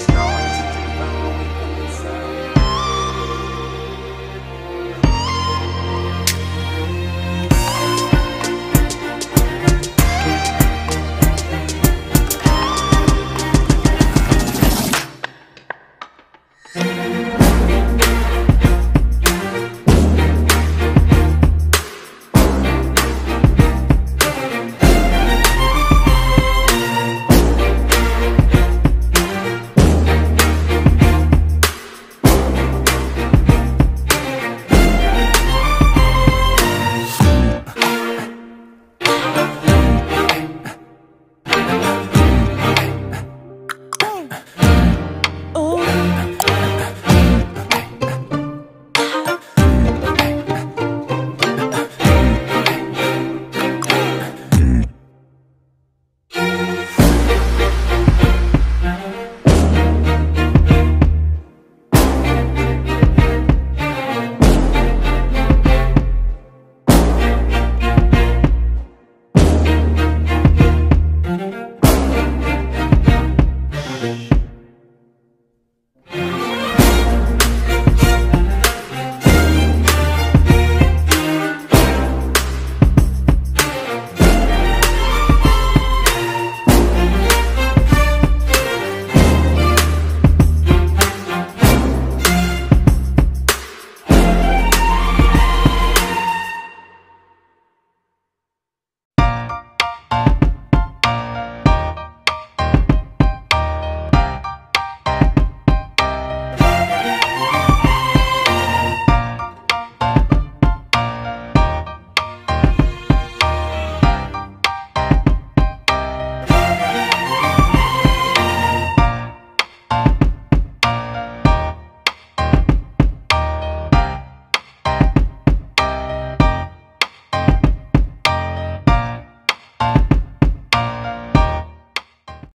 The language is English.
It's no